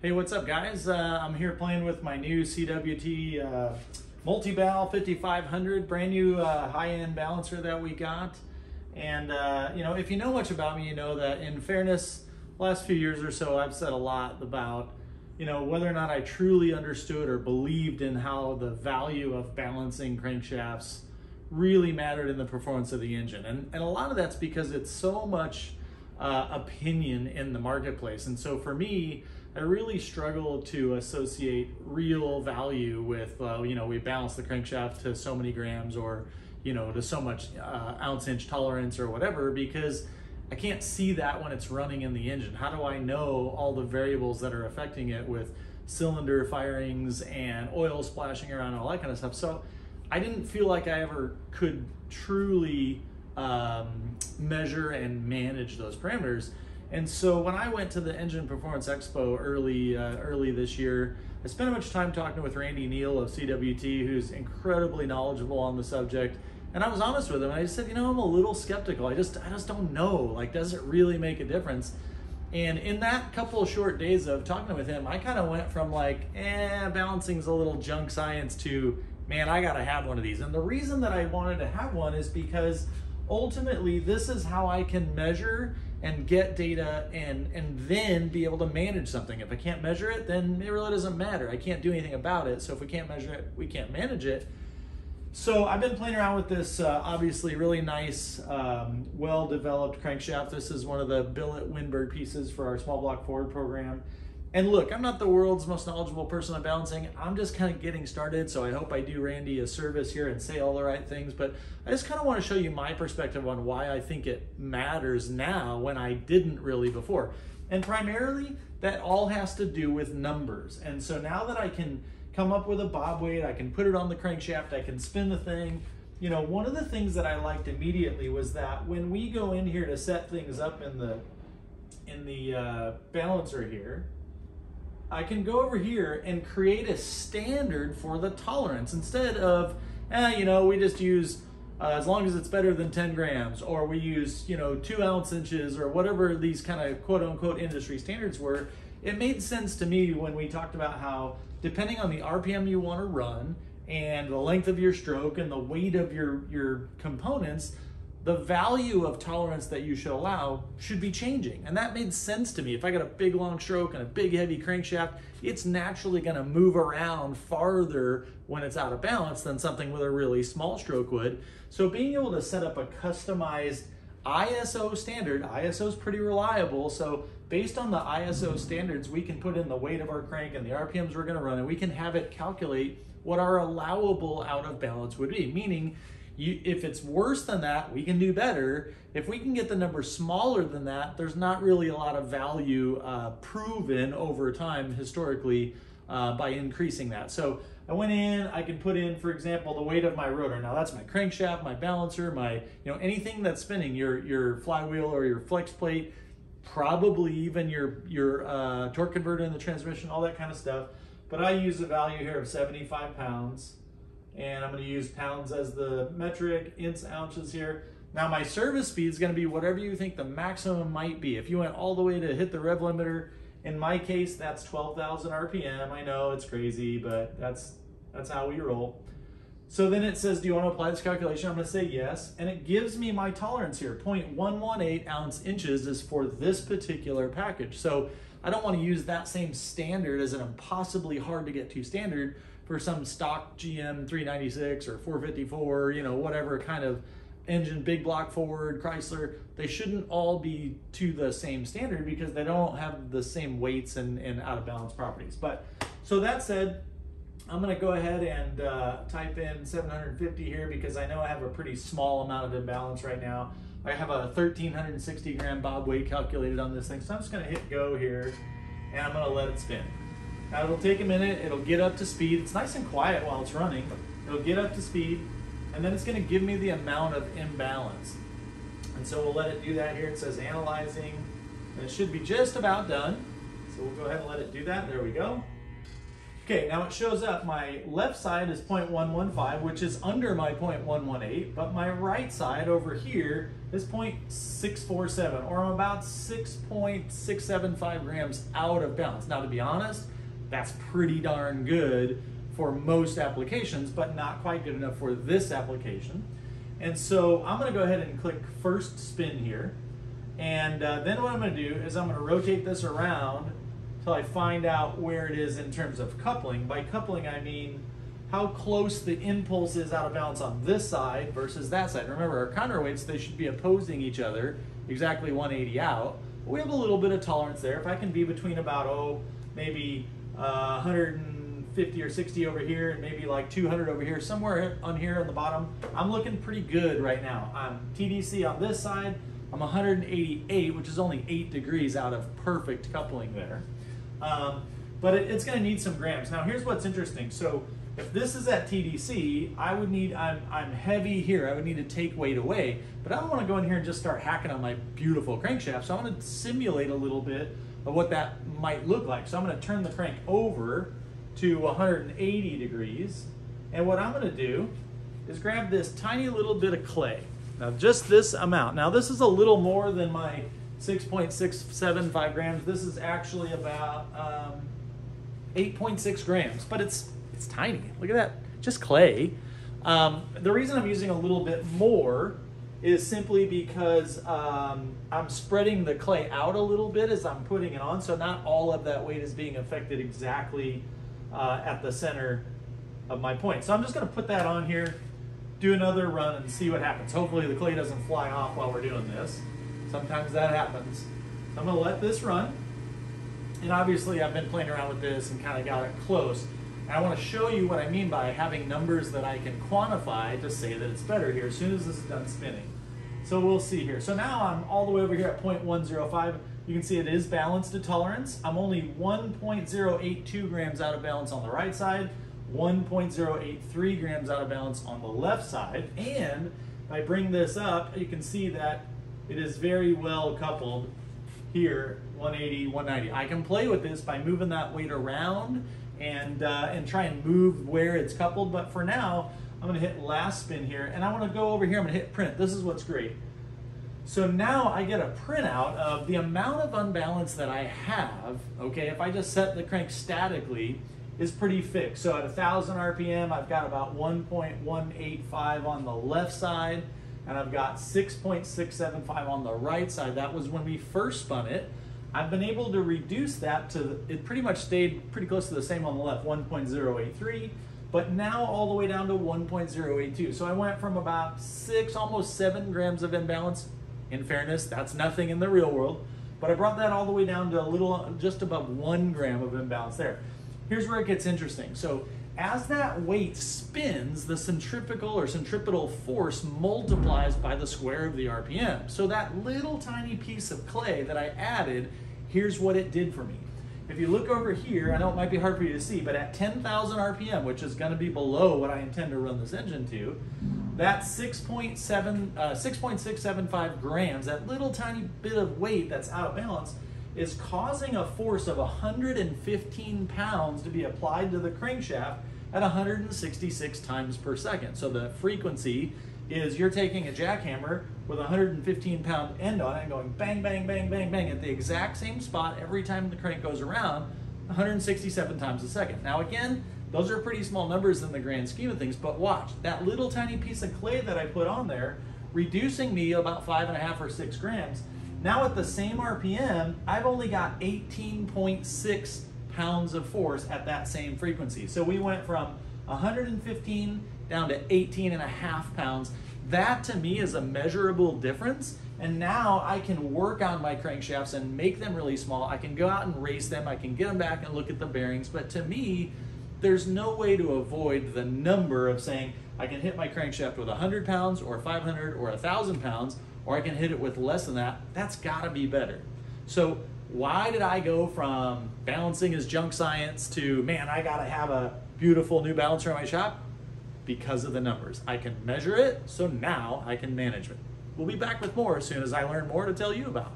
Hey, what's up guys? Uh, I'm here playing with my new CWT uh, Multi-Bal 5500, brand new uh, high-end balancer that we got. And uh, you know, if you know much about me, you know that in fairness, last few years or so, I've said a lot about you know whether or not I truly understood or believed in how the value of balancing crankshafts really mattered in the performance of the engine. And, and a lot of that's because it's so much uh, opinion in the marketplace. And so for me, I really struggle to associate real value with, uh, you know, we balance the crankshaft to so many grams or, you know, to so much uh, ounce inch tolerance or whatever, because I can't see that when it's running in the engine. How do I know all the variables that are affecting it with cylinder firings and oil splashing around and all that kind of stuff? So I didn't feel like I ever could truly um, measure and manage those parameters. And so when I went to the Engine Performance Expo early uh, early this year, I spent a bunch of time talking with Randy Neal of CWT, who's incredibly knowledgeable on the subject. And I was honest with him. I said, you know, I'm a little skeptical. I just I just don't know. Like, does it really make a difference? And in that couple of short days of talking with him, I kind of went from like, eh, balancing's a little junk science to, man, I gotta have one of these. And the reason that I wanted to have one is because ultimately this is how I can measure and get data and and then be able to manage something. If I can't measure it, then it really doesn't matter. I can't do anything about it. So if we can't measure it, we can't manage it. So I've been playing around with this uh, obviously really nice, um, well-developed crankshaft. This is one of the billet Winberg pieces for our small block Ford program. And look, I'm not the world's most knowledgeable person on balancing. I'm just kind of getting started, so I hope I do Randy a service here and say all the right things. But I just kind of want to show you my perspective on why I think it matters now when I didn't really before. And primarily, that all has to do with numbers. And so now that I can come up with a bob weight, I can put it on the crankshaft, I can spin the thing. You know, one of the things that I liked immediately was that when we go in here to set things up in the in the uh, balancer here, I can go over here and create a standard for the tolerance instead of, eh, you know, we just use uh, as long as it's better than 10 grams, or we use, you know, two ounce inches, or whatever these kind of quote unquote industry standards were. It made sense to me when we talked about how, depending on the RPM you want to run and the length of your stroke and the weight of your, your components, the value of tolerance that you should allow should be changing. And that made sense to me. If I got a big long stroke and a big heavy crankshaft, it's naturally going to move around farther when it's out of balance than something with a really small stroke would. So being able to set up a customized ISO standard, ISO is pretty reliable. So based on the ISO standards, we can put in the weight of our crank and the RPMs we're going to run, and we can have it calculate what our allowable out of balance would be. Meaning, you, if it's worse than that, we can do better. If we can get the number smaller than that, there's not really a lot of value uh, proven over time historically uh, by increasing that. So I went in, I can put in, for example, the weight of my rotor. Now that's my crankshaft, my balancer, my, you know, anything that's spinning, your, your flywheel or your flex plate, probably even your, your uh, torque converter in the transmission, all that kind of stuff. But I use a value here of 75 pounds and I'm to use pounds as the metric, ints, ounces here. Now my service speed is going to be whatever you think the maximum might be. If you went all the way to hit the rev limiter, in my case, that's 12,000 RPM. I know it's crazy, but that's that's how we roll. So then it says, do you want to apply this calculation? I'm to say yes. And it gives me my tolerance here. 0.118 ounce inches is for this particular package. So I don't want to use that same standard as an impossibly hard to get to standard for some stock GM 396 or 454, you know, whatever kind of engine, big block Ford, Chrysler, they shouldn't all be to the same standard because they don't have the same weights and, and out of balance properties. But so that said, I'm gonna go ahead and uh, type in 750 here because I know I have a pretty small amount of imbalance right now. I have a 1360 gram bob weight calculated on this thing. So I'm just gonna hit go here and I'm gonna let it spin. Now it'll take a minute, it'll get up to speed. It's nice and quiet while it's running. It'll get up to speed, and then it's gonna give me the amount of imbalance. And so we'll let it do that here. It says analyzing, and it should be just about done. So we'll go ahead and let it do that. There we go. Okay, now it shows up my left side is 0.115, which is under my 0.118, but my right side over here is 0.647, or I'm about 6.675 grams out of balance. Now, to be honest, that's pretty darn good for most applications, but not quite good enough for this application. And so I'm gonna go ahead and click first spin here. And uh, then what I'm gonna do is I'm gonna rotate this around until I find out where it is in terms of coupling. By coupling, I mean how close the impulse is out of balance on this side versus that side. Remember, our counterweights, they should be opposing each other, exactly 180 out. We have a little bit of tolerance there. If I can be between about, oh, maybe uh, 150 or 60 over here and maybe like 200 over here, somewhere on here on the bottom, I'm looking pretty good right now. I'm TDC on this side, I'm 188, which is only 8 degrees out of perfect coupling there. Um, but it, it's going to need some grams. Now, here's what's interesting. So if this is at TDC, I would need, I'm, I'm heavy here, I would need to take weight away, but I don't want to go in here and just start hacking on my beautiful crankshaft, so going to simulate a little bit of what that might look like. So I'm going to turn the crank over to 180 degrees, and what I'm going to do is grab this tiny little bit of clay. Now just this amount. Now this is a little more than my 6.675 grams. This is actually about um, 8.6 grams, but it's it's tiny. Look at that, just clay. Um, the reason I'm using a little bit more is simply because um, I'm spreading the clay out a little bit as I'm putting it on, so not all of that weight is being affected exactly uh, at the center of my point. So I'm just gonna put that on here, do another run and see what happens. Hopefully the clay doesn't fly off while we're doing this. Sometimes that happens. I'm gonna let this run. And obviously I've been playing around with this and kind of got it close. I want to show you what I mean by having numbers that I can quantify to say that it's better here as soon as this is done spinning. So we'll see here. So now I'm all the way over here at 0.105. You can see it is balanced to tolerance. I'm only 1.082 grams out of balance on the right side, 1.083 grams out of balance on the left side. And if I bring this up, you can see that it is very well coupled here, 180, 190. I can play with this by moving that weight around and, uh, and try and move where it's coupled. But for now, I'm gonna hit last spin here and I wanna go over here, I'm gonna hit print. This is what's great. So now I get a printout of the amount of unbalance that I have, okay, if I just set the crank statically, is pretty fixed. So at 1,000 RPM, I've got about 1.185 on the left side, and I've got 6.675 on the right side. That was when we first spun it. I've been able to reduce that to, it pretty much stayed pretty close to the same on the left, 1.083, but now all the way down to 1.082. So I went from about six, almost seven grams of imbalance. In fairness, that's nothing in the real world, but I brought that all the way down to a little, just above one gram of imbalance there. Here's where it gets interesting. So as that weight spins, the centrifugal or centripetal force multiplies by the square of the RPM. So that little tiny piece of clay that I added, here's what it did for me. If you look over here, I know it might be hard for you to see, but at 10,000 RPM, which is gonna be below what I intend to run this engine to, that 6.7, uh, 6.675 grams, that little tiny bit of weight that's out of balance, is causing a force of 115 pounds to be applied to the crankshaft at 166 times per second. So the frequency is you're taking a jackhammer with a 115 pound end on it and going bang, bang, bang, bang, bang at the exact same spot every time the crank goes around 167 times a second. Now again, those are pretty small numbers in the grand scheme of things, but watch, that little tiny piece of clay that I put on there, reducing me about five and a half or six grams, now at the same RPM, I've only got 18.6 pounds of force at that same frequency. So we went from 115 down to 18 and a half pounds. That to me is a measurable difference. And now I can work on my crankshafts and make them really small. I can go out and race them. I can get them back and look at the bearings. But to me, there's no way to avoid the number of saying I can hit my crankshaft with 100 pounds or 500 or 1,000 pounds or I can hit it with less than that, that's gotta be better. So why did I go from balancing as junk science to, man, I gotta have a beautiful new balancer in my shop? Because of the numbers. I can measure it, so now I can manage it. We'll be back with more as soon as I learn more to tell you about.